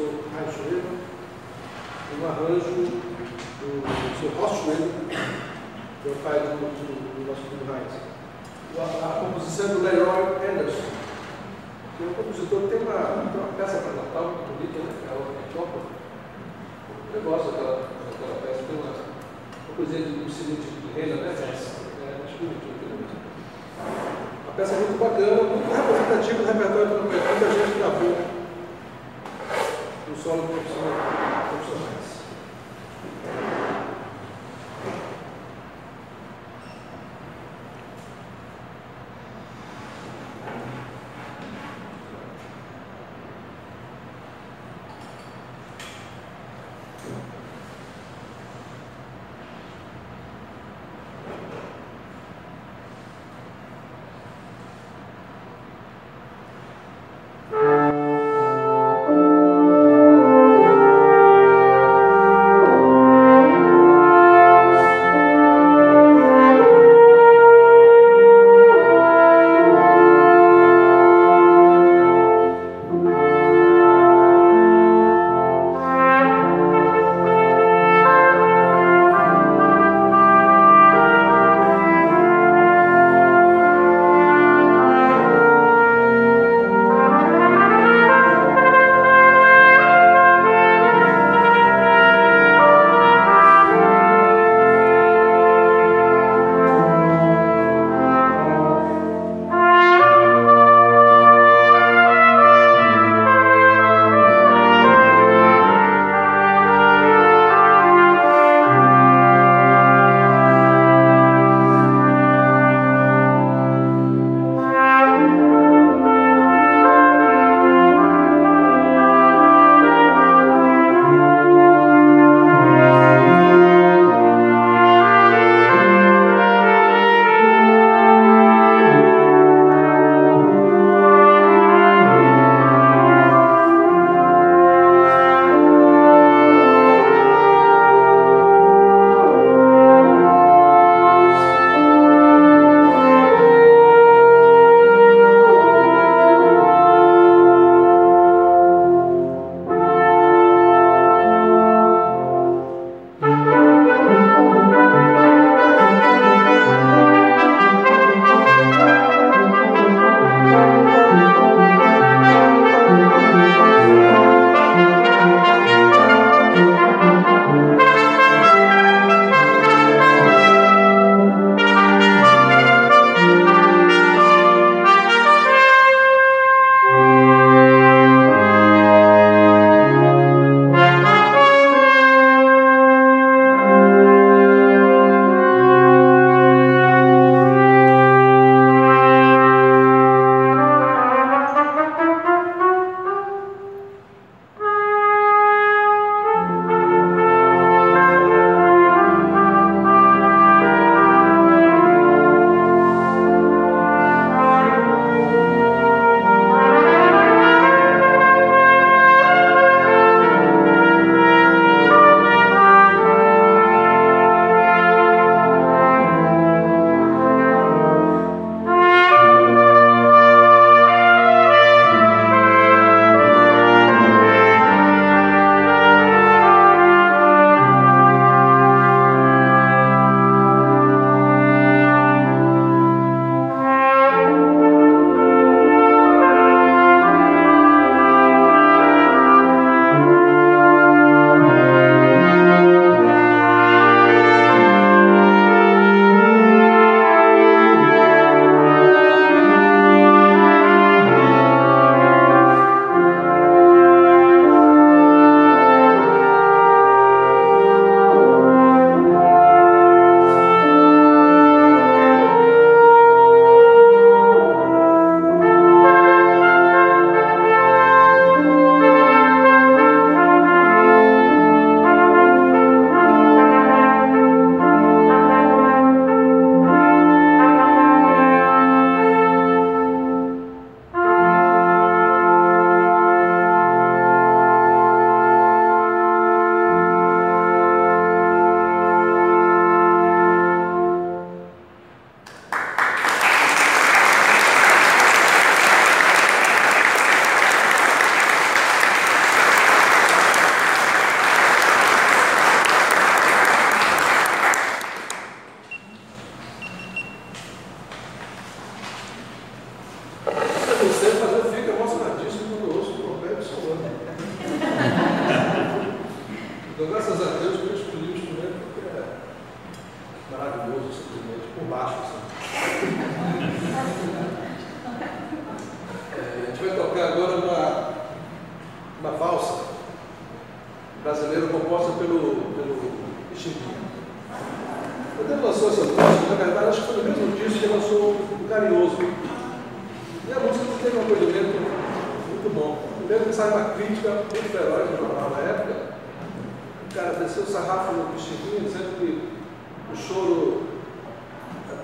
professor Raio um arranjo do professor Rostuelo, que é o pai do, do, do nosso filho Heinz. A, a composição é do Leroy Anderson, que é um compositor que tem uma, tem uma peça para Natal muito bonita, né? É a Copa. Eu gosto daquela, daquela peça, tem uma, uma coisinha de um cilindro de renda, né? É, acho bonitinho. A peça é muito bacana, muito representativa do repertório do muita gente gravou no solo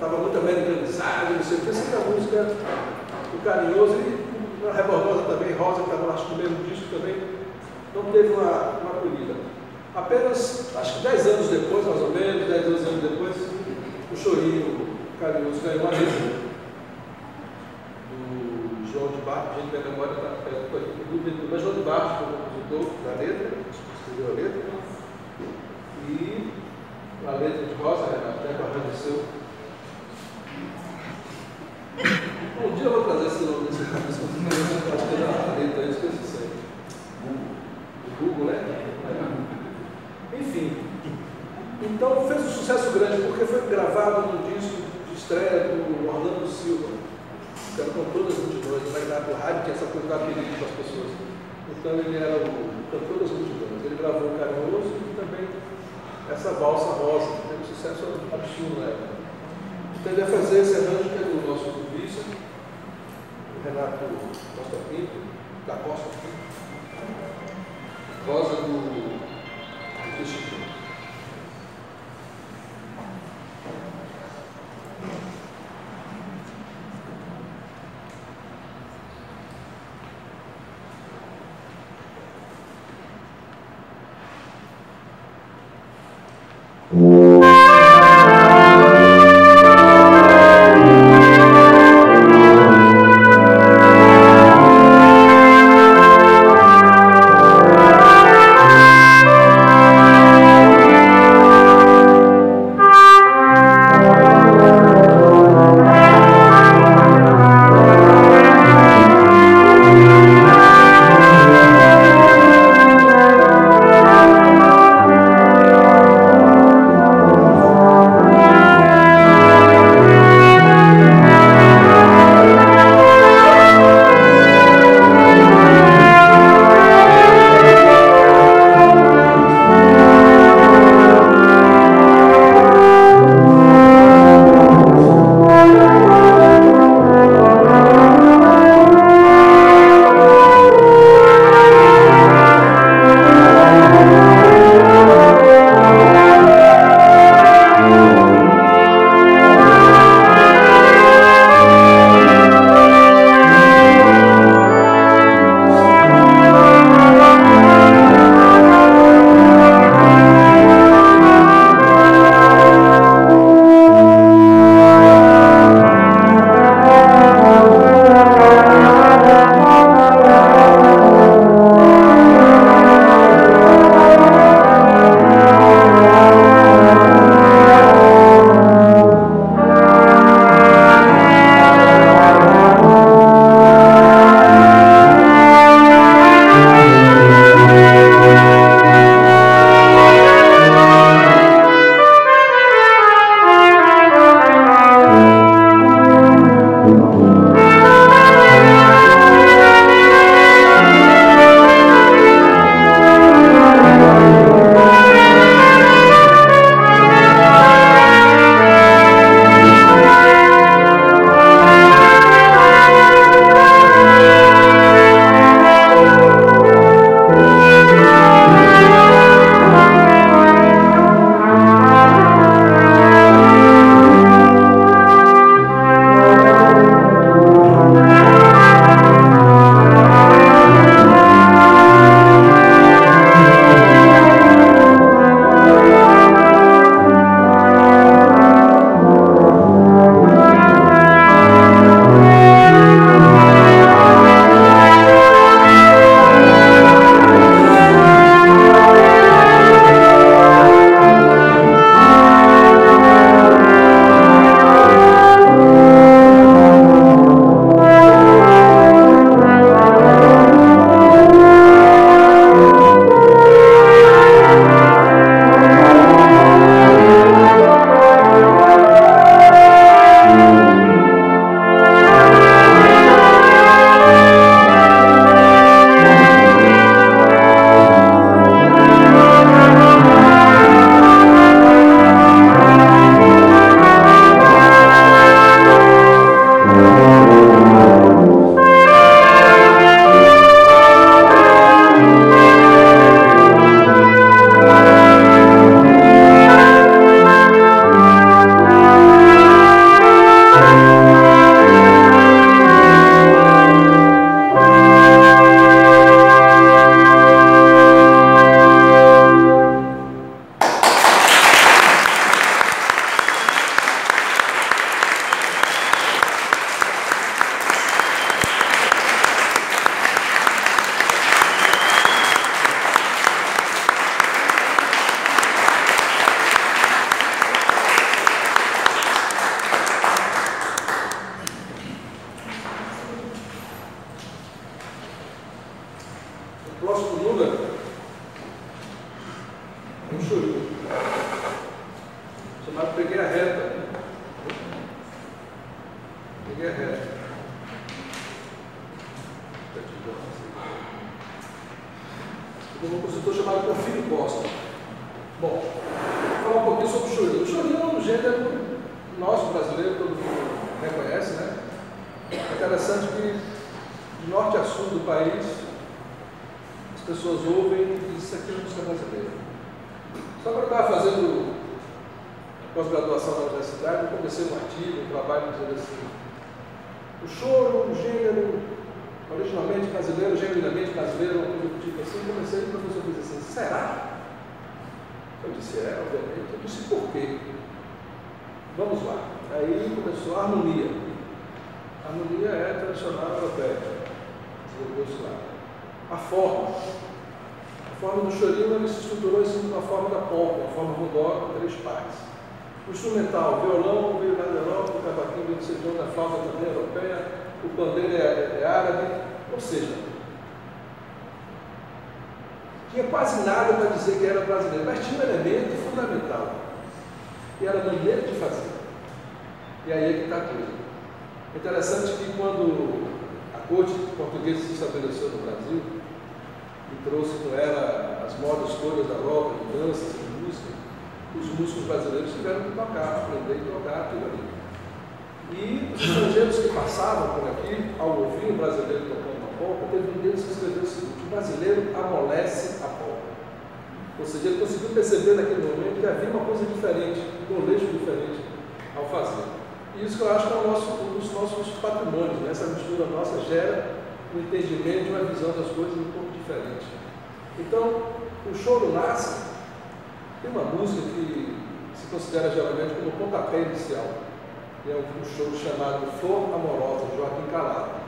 estava muito americanizado, não sei o que, sempre a música do Carinhoso e a Rebordosa também, Rosa, que estava acho no mesmo disco também, não teve uma, uma acolhida. Apenas, acho que 10 anos depois, mais ou menos, 10, 12 anos depois, o Chorinho Carinhoso ganhou a letra do João de Barros, gente, minha memória está perto aqui, mas João de Barros foi o compositor da letra, escreveu a letra, e a letra de Rosa, Renato, até agradeceu um dia eu vou trazer esse nome desse cara, acho que é da letra, eu esqueci sempre. O Google, né? Enfim. Então fez um sucesso grande, porque foi gravado no disco de estreia do Orlando Silva, que era cantor das multidões, vai dar por rádio, tinha essa as pessoas. Então ele era o cantor das multidões. Ele gravou o Carinhoso e também essa valsa rosa, que teve um sucesso absurdo na época. Então ele ia fazer esse arranjo que é do nosso vice, o Renato Costa Pinto, da Costa Pinto, Rosa do, do. Chamado Porfírio Costa. Bom, vou falar um pouquinho sobre o chorinho. O chorinho é um gênero nosso brasileiro, todo mundo reconhece, né? É interessante que de norte a sul do país as pessoas ouvem isso aqui é música brasileira. Só eu estava fazendo pós-graduação na universidade, eu comecei um artigo, um trabalho dizendo assim, o choro, um gênero originalmente brasileiro, genuinamente brasileiro, uma coisa tipo assim, comecei e o professor disse assim, será? Eu disse, é, obviamente. Eu disse, por quê? Vamos lá. Aí começou a harmonia. A harmonia é tradicional europeia. Desenvolveu-se lá. A forma. A forma do chorinho se estruturou em cima uma forma da polca, uma forma rondó com três partes. O instrumental, violão veio lá da Europa, o cavaquinho veio do Cedrão, a flauta também europeia, o pandeiro é, é árabe, ou seja, tinha quase nada para dizer que era brasileiro, mas tinha um elemento fundamental, que era a maneira de fazer. E aí é que está tudo. É interessante que quando a corte portuguesa se estabeleceu no Brasil e trouxe com ela as modas todas da Europa, de danças os músicos brasileiros tiveram que tocar, aprender e tocar aquilo ali. E os estrangeiros que passavam por aqui, ao ouvir o brasileiro tocando polca, teve um deles que escreveu o seguinte: o brasileiro amolece a polca. Ou seja, ele conseguiu perceber naquele momento que havia uma coisa diferente, um molejo diferente ao fazer. E isso que eu acho que é o nosso, um dos nossos patrimônios, né? essa mistura nossa gera um entendimento, uma visão das coisas um pouco diferente. Então, o choro nasce, tem uma música que se considera geralmente como pontapé inicial, é um choro chamado Flor Amorosa, de Joaquim Calado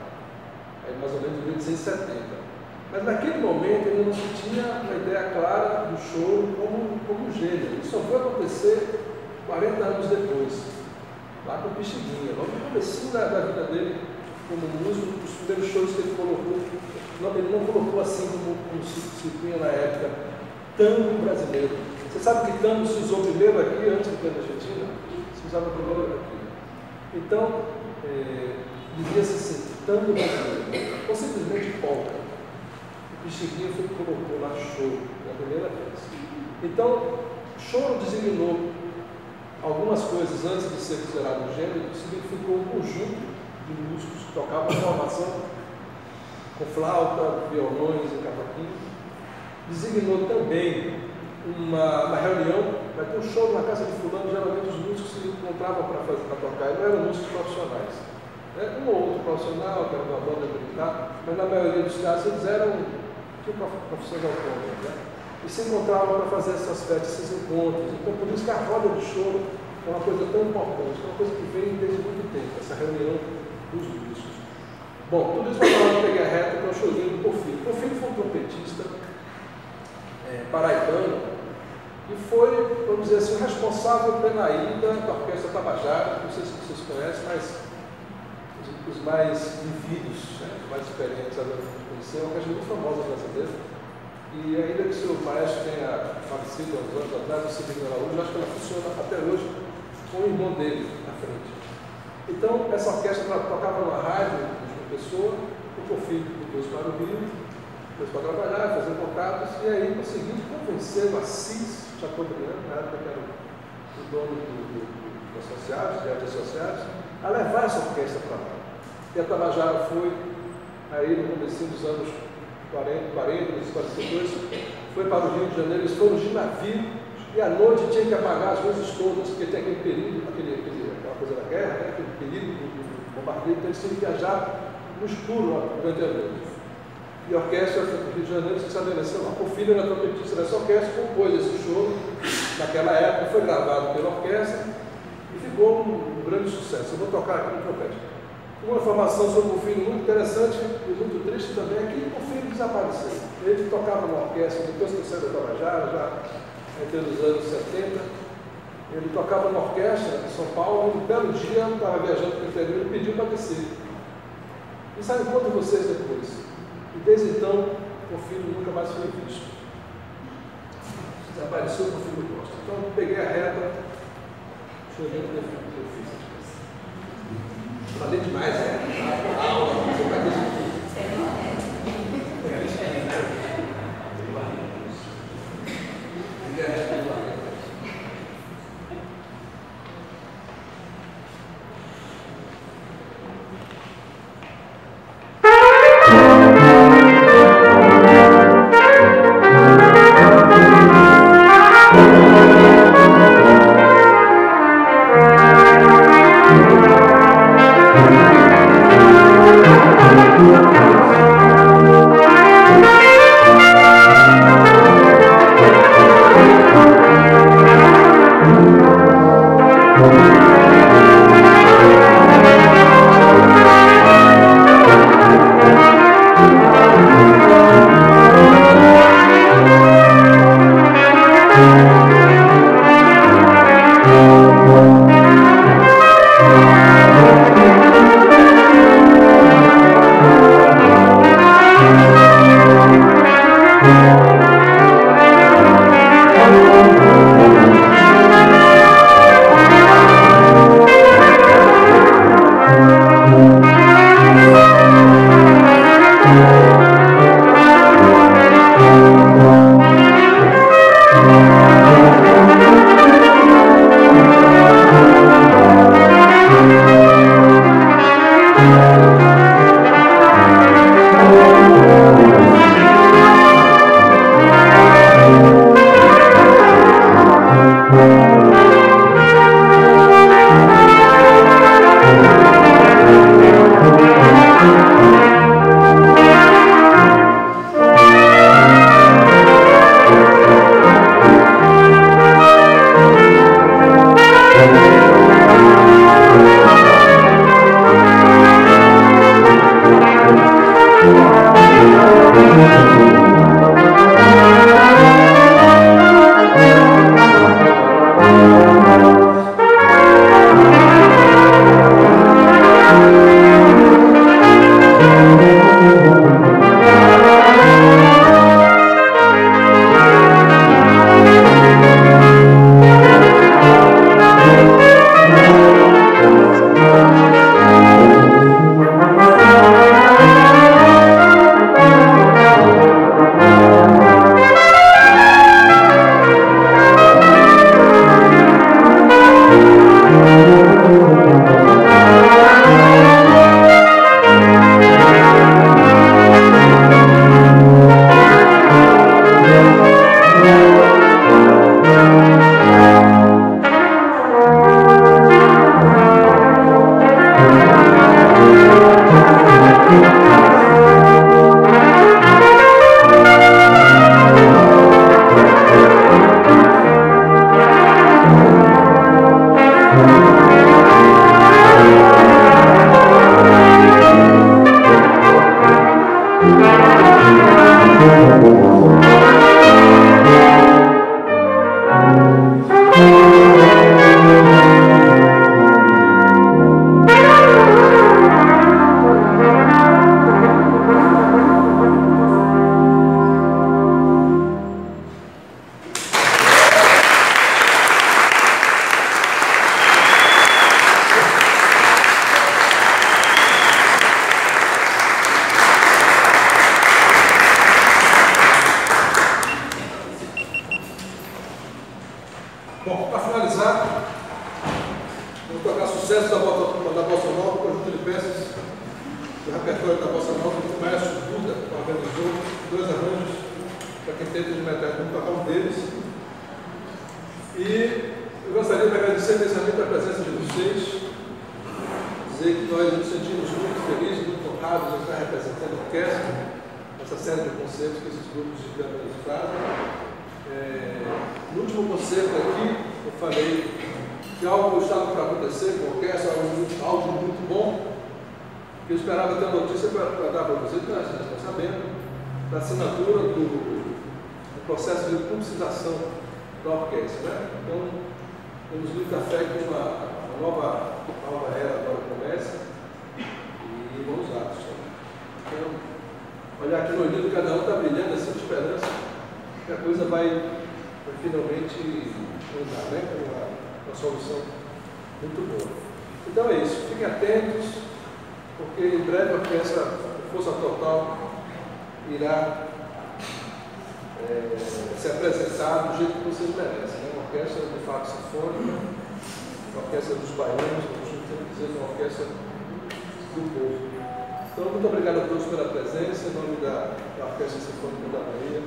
aí mais ou menos em 1870. Mas naquele momento ainda não tinha uma ideia clara do choro como, como gênero. Isso só foi acontecer 40 anos depois, lá com o Pixinguinha, logo no começo da, da, vida dele como músico, os primeiros shows que ele colocou, não, ele não colocou assim como, como se, se na época, tango brasileiro. Você sabe que tango se usou primeiro aqui, antes do tango argentino? Se usava primeiro aqui. Então, é, dizia-se assim, tango brasileiro, ou simplesmente polka. O Pixinguinha foi colocou lá choro, pela primeira vez. Então, choro designou algumas coisas antes de ser considerado um gênero, significou um conjunto de músicos que tocavam formação com flauta, violões e cavaquinho. Designou também uma, uma, reunião, vai ter um show na casa de fulano, geralmente os músicos se encontravam para tocar, e não eram músicos profissionais. Né? Um ou outro profissional, que era uma banda militar, mas na maioria dos casos eles eram tipo profissões autônomas. Né? E se encontravam para fazer essas festas, esses encontros. Então, por isso que a roda de choro é uma coisa tão importante, é uma coisa que vem desde muito tempo, essa reunião dos músicos. Bom, tudo isso para falar de pegar reta com o chorinho do Porfírio. Porfírio foi um trompetista é, paraibano e foi, vamos dizer assim, o responsável pela ida da Orquestra Tabajara, não sei se vocês conhecem, mas os mais vividos, né, os mais experientes agora conhecer, é uma orquestra muito famosa brasileira. E ainda que o seu maestro tenha falecido há uns anos atrás, o Severino Araújo, acho que ela funciona até hoje com o irmão dele na frente. Então, essa orquestra tocava numa rádio de uma pessoa, o Porfírio depois para o Rio, depois para trabalhar, fazer contatos, e aí conseguiu convencer o Assis Chateaubriand, na época que era o dono do, do, do associados, de associados, a levar essa orquestra para lá. E a Tabajara foi, aí no começo dos anos 40, 40, 42, foi para o Rio de Janeiro, eles foram de navio, e à noite tinha que apagar as luzes todas, porque tem aquele período, aquele, aquele, aquela coisa da guerra, né, aquele período do, do bombardeio, então eles tinham que viajar no escuro durante a noite. E a orquestra do Rio de Janeiro se estabeleceu lá. O filho era trompetista dessa orquestra, compôs esse show naquela época, foi gravado pela orquestra e ficou um, um grande sucesso. Eu vou tocar aqui no trompete. Uma informação sobre o filho muito interessante e muito triste também é que o filho desapareceu. Ele tocava na orquestra, depois que saiu da Tabajara, já entre os anos 70, ele tocava na orquestra em São Paulo e um belo dia estava viajando para o interior e pediu para descer. E sabe quanto vocês depois? E desde então o filho nunca mais foi visto. Desapareceu o filho Costa. Então eu peguei a reta, chorei o que eu. Falei demais, né? A aula, concerto aqui, eu falei que algo estava para acontecer com orquestra, algo, algo muito bom. Eu esperava ter notícia para dar para vocês, que nós estamos sabendo, da assinatura do, do, processo de publicização da orquestra. Né? Então, temos muita fé que uma, uma nova, nova era agora começa e vamos lá. Então, olhar aqui no olho de cada um, está brilhando essa esperança, que a coisa vai, vai finalmente mudar, né? Com uma, uma solução muito boa. Então é isso, fiquem atentos, porque em breve a orquestra Força Total irá é, se apresentar do jeito que vocês merecem. Né? Uma orquestra de fato sinfônica, uma orquestra dos baianos, sempre dizer uma orquestra do povo. Então, muito obrigado a todos pela presença, em nome da, da Orquestra Sinfônica da Bahia.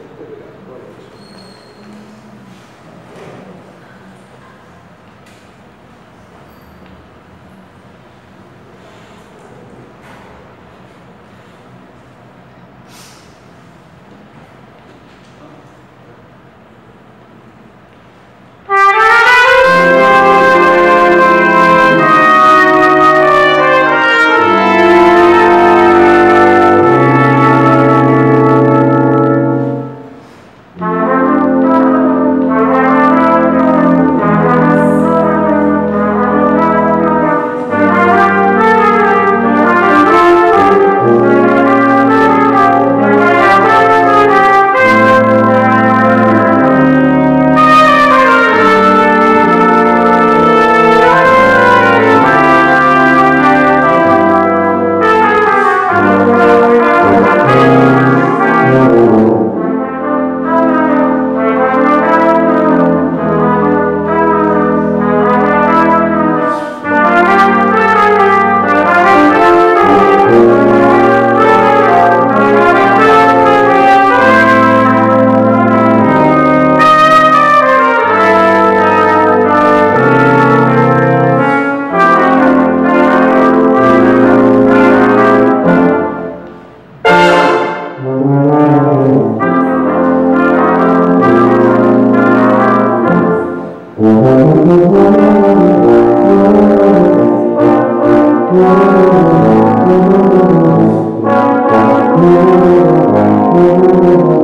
Thank you.